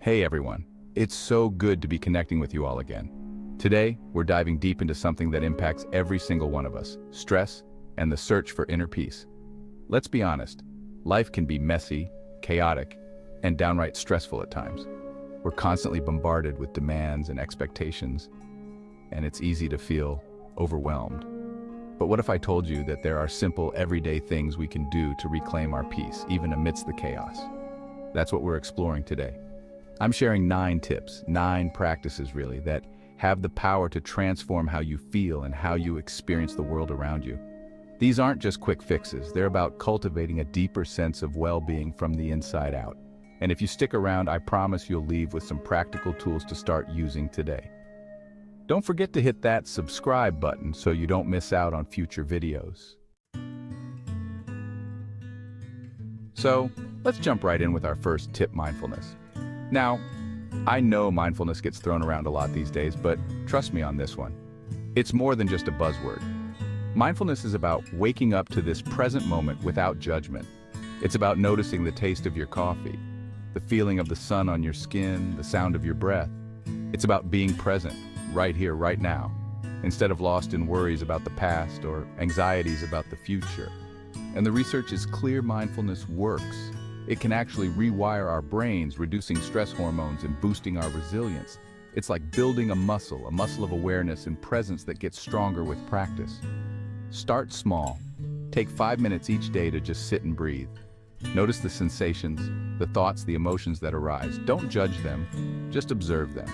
Hey everyone, it's so good to be connecting with you all again. Today, we're diving deep into something that impacts every single one of us, stress and the search for inner peace. Let's be honest, life can be messy, chaotic, and downright stressful at times. We're constantly bombarded with demands and expectations, and it's easy to feel overwhelmed. But what if I told you that there are simple, everyday things we can do to reclaim our peace, even amidst the chaos? That's what we're exploring today. I'm sharing nine tips, nine practices really, that have the power to transform how you feel and how you experience the world around you. These aren't just quick fixes, they're about cultivating a deeper sense of well-being from the inside out. And if you stick around, I promise you'll leave with some practical tools to start using today. Don't forget to hit that subscribe button so you don't miss out on future videos. So, let's jump right in with our first tip mindfulness. Now, I know mindfulness gets thrown around a lot these days, but trust me on this one. It's more than just a buzzword. Mindfulness is about waking up to this present moment without judgment. It's about noticing the taste of your coffee, the feeling of the sun on your skin, the sound of your breath. It's about being present, right here, right now, instead of lost in worries about the past or anxieties about the future. And the research is clear mindfulness works. It can actually rewire our brains, reducing stress hormones and boosting our resilience. It's like building a muscle, a muscle of awareness and presence that gets stronger with practice. Start small. Take five minutes each day to just sit and breathe. Notice the sensations, the thoughts, the emotions that arise. Don't judge them, just observe them.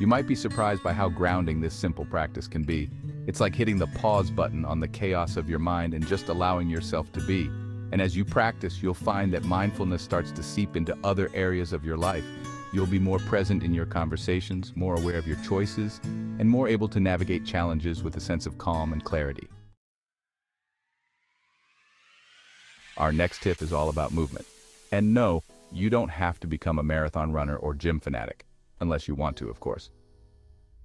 You might be surprised by how grounding this simple practice can be. It's like hitting the pause button on the chaos of your mind and just allowing yourself to be. And as you practice, you'll find that mindfulness starts to seep into other areas of your life. You'll be more present in your conversations, more aware of your choices, and more able to navigate challenges with a sense of calm and clarity. Our next tip is all about movement. And no, you don't have to become a marathon runner or gym fanatic, unless you want to, of course.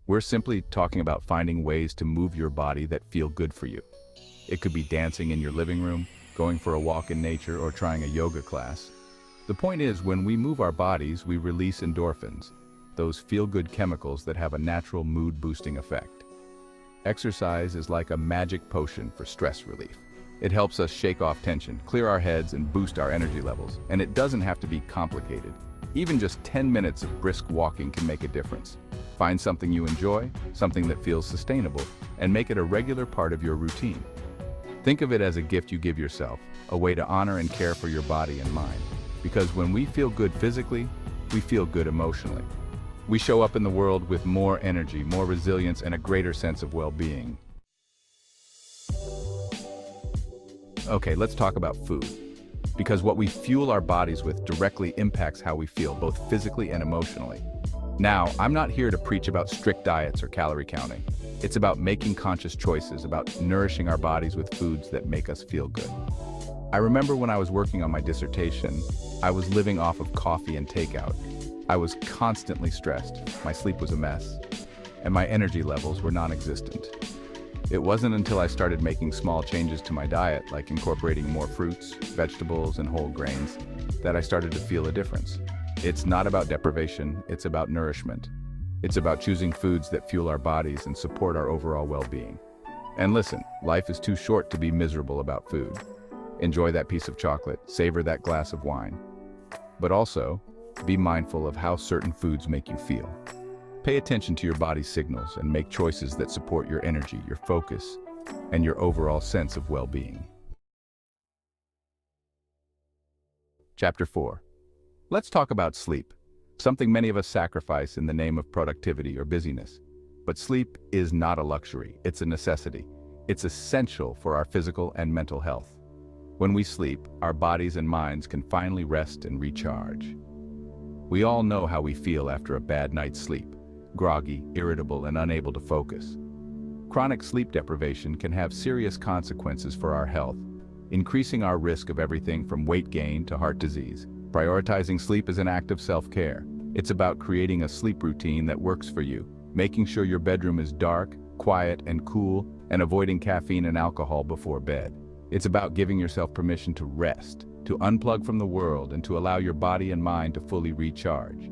We're simply talking about finding ways to move your body that feel good for you. It could be dancing in your living room, going for a walk in nature, or trying a yoga class. The point is, when we move our bodies, we release endorphins, those feel-good chemicals that have a natural mood-boosting effect. Exercise is like a magic potion for stress relief. It helps us shake off tension, clear our heads, and boost our energy levels. And it doesn't have to be complicated. Even just 10 minutes of brisk walking can make a difference. Find something you enjoy, something that feels sustainable, and make it a regular part of your routine. Think of it as a gift you give yourself, a way to honor and care for your body and mind. Because when we feel good physically, we feel good emotionally. We show up in the world with more energy, more resilience, and a greater sense of well-being. Okay, let's talk about food. Because what we fuel our bodies with directly impacts how we feel, both physically and emotionally. Now, I'm not here to preach about strict diets or calorie counting. It's about making conscious choices, about nourishing our bodies with foods that make us feel good. I remember when I was working on my dissertation, I was living off of coffee and takeout. I was constantly stressed, my sleep was a mess, and my energy levels were non-existent. It wasn't until I started making small changes to my diet, like incorporating more fruits, vegetables, and whole grains, that I started to feel a difference. It's not about deprivation, it's about nourishment. It's about choosing foods that fuel our bodies and support our overall well-being. And listen, life is too short to be miserable about food. Enjoy that piece of chocolate, savor that glass of wine. But also, be mindful of how certain foods make you feel. Pay attention to your body's signals and make choices that support your energy, your focus, and your overall sense of well-being. Chapter 4. Let's talk about sleep something many of us sacrifice in the name of productivity or busyness. But sleep is not a luxury, it's a necessity. It's essential for our physical and mental health. When we sleep, our bodies and minds can finally rest and recharge. We all know how we feel after a bad night's sleep, groggy, irritable, and unable to focus. Chronic sleep deprivation can have serious consequences for our health, increasing our risk of everything from weight gain to heart disease. Prioritizing sleep is an act of self-care. It's about creating a sleep routine that works for you, making sure your bedroom is dark, quiet, and cool, and avoiding caffeine and alcohol before bed. It's about giving yourself permission to rest, to unplug from the world, and to allow your body and mind to fully recharge.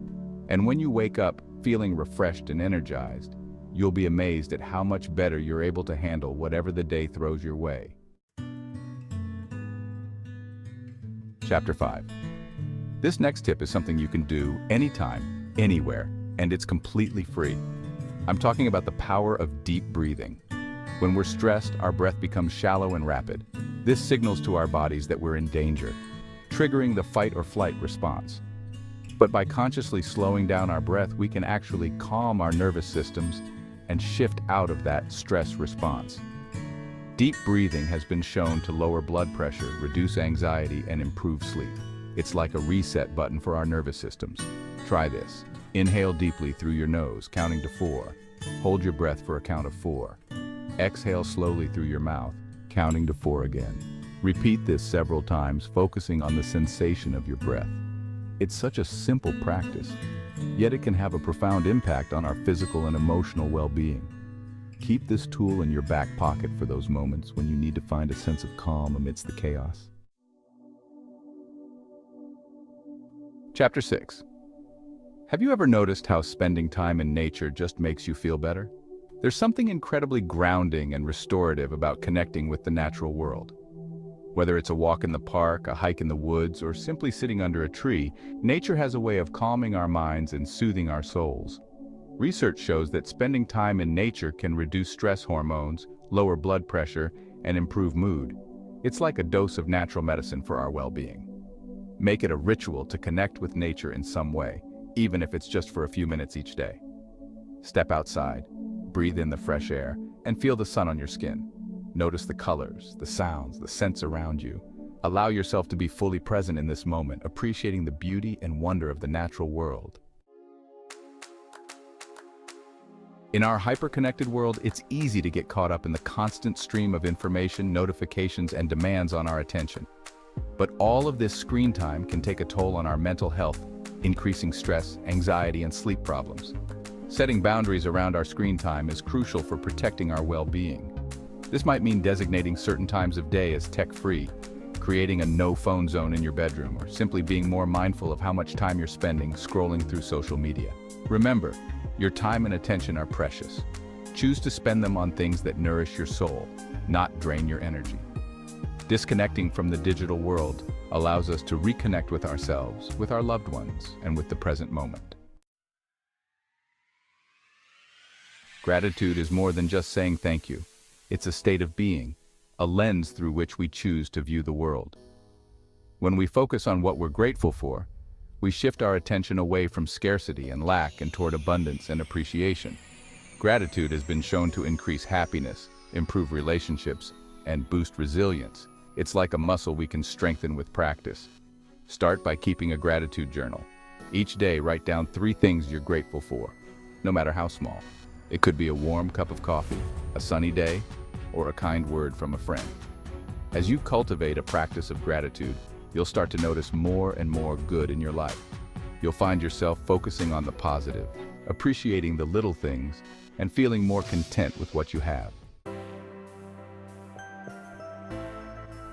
And when you wake up feeling refreshed and energized, you'll be amazed at how much better you're able to handle whatever the day throws your way. Chapter 5 This next tip is something you can do anytime, anywhere, and it's completely free. I'm talking about the power of deep breathing. When we're stressed, our breath becomes shallow and rapid. This signals to our bodies that we're in danger, triggering the fight or flight response. But by consciously slowing down our breath, we can actually calm our nervous systems and shift out of that stress response. Deep breathing has been shown to lower blood pressure, reduce anxiety, and improve sleep. It's like a reset button for our nervous systems. Try this. Inhale deeply through your nose, counting to four. Hold your breath for a count of four. Exhale slowly through your mouth, counting to four again. Repeat this several times, focusing on the sensation of your breath. It's such a simple practice, yet it can have a profound impact on our physical and emotional well-being. Keep this tool in your back pocket for those moments when you need to find a sense of calm amidst the chaos. Chapter 6 Have you ever noticed how spending time in nature just makes you feel better? There's something incredibly grounding and restorative about connecting with the natural world. Whether it's a walk in the park, a hike in the woods, or simply sitting under a tree, nature has a way of calming our minds and soothing our souls. Research shows that spending time in nature can reduce stress hormones, lower blood pressure, and improve mood. It's like a dose of natural medicine for our well-being. Make it a ritual to connect with nature in some way, even if it's just for a few minutes each day. Step outside, breathe in the fresh air, and feel the sun on your skin. Notice the colors, the sounds, the scents around you. Allow yourself to be fully present in this moment, appreciating the beauty and wonder of the natural world. In our hyper-connected world, it's easy to get caught up in the constant stream of information, notifications, and demands on our attention. But all of this screen time can take a toll on our mental health, increasing stress, anxiety, and sleep problems. Setting boundaries around our screen time is crucial for protecting our well-being. This might mean designating certain times of day as tech-free, creating a no-phone zone in your bedroom, or simply being more mindful of how much time you're spending scrolling through social media. Remember, your time and attention are precious. Choose to spend them on things that nourish your soul, not drain your energy. Disconnecting from the digital world allows us to reconnect with ourselves, with our loved ones, and with the present moment. Gratitude is more than just saying thank you. It's a state of being, a lens through which we choose to view the world. When we focus on what we're grateful for, we shift our attention away from scarcity and lack and toward abundance and appreciation. Gratitude has been shown to increase happiness, improve relationships, and boost resilience. It's like a muscle we can strengthen with practice. Start by keeping a gratitude journal. Each day, write down three things you're grateful for, no matter how small. It could be a warm cup of coffee, a sunny day, or a kind word from a friend. As you cultivate a practice of gratitude, you'll start to notice more and more good in your life. You'll find yourself focusing on the positive, appreciating the little things, and feeling more content with what you have.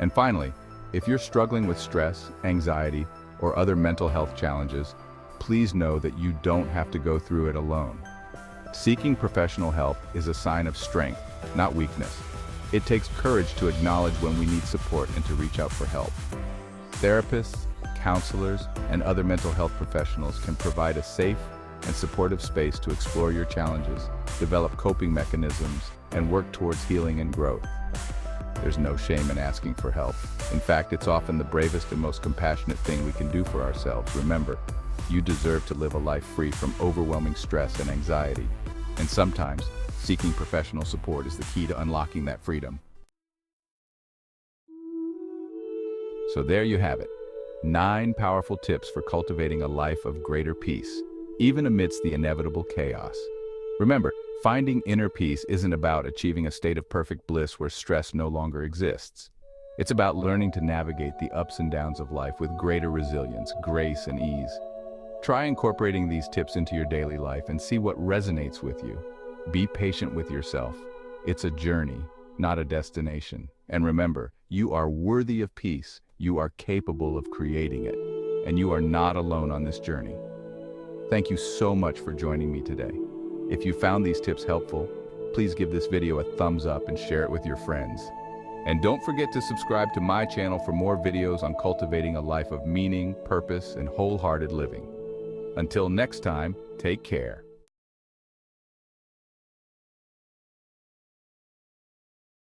And finally, if you're struggling with stress, anxiety, or other mental health challenges, please know that you don't have to go through it alone. Seeking professional help is a sign of strength, not weakness. It takes courage to acknowledge when we need support and to reach out for help. Therapists, counselors, and other mental health professionals can provide a safe and supportive space to explore your challenges, develop coping mechanisms, and work towards healing and growth. There's no shame in asking for help. In fact, it's often the bravest and most compassionate thing we can do for ourselves. Remember, you deserve to live a life free from overwhelming stress and anxiety. And sometimes, seeking professional support is the key to unlocking that freedom. So there you have it. Nine powerful tips for cultivating a life of greater peace, even amidst the inevitable chaos. Remember, finding inner peace isn't about achieving a state of perfect bliss where stress no longer exists. It's about learning to navigate the ups and downs of life with greater resilience, grace, and ease. Try incorporating these tips into your daily life and see what resonates with you. Be patient with yourself. It's a journey, not a destination. And remember, you are worthy of peace. You are capable of creating it. And you are not alone on this journey. Thank you so much for joining me today. If you found these tips helpful, please give this video a thumbs up and share it with your friends. And don't forget to subscribe to my channel for more videos on cultivating a life of meaning, purpose, and wholehearted living. Until next time, take care.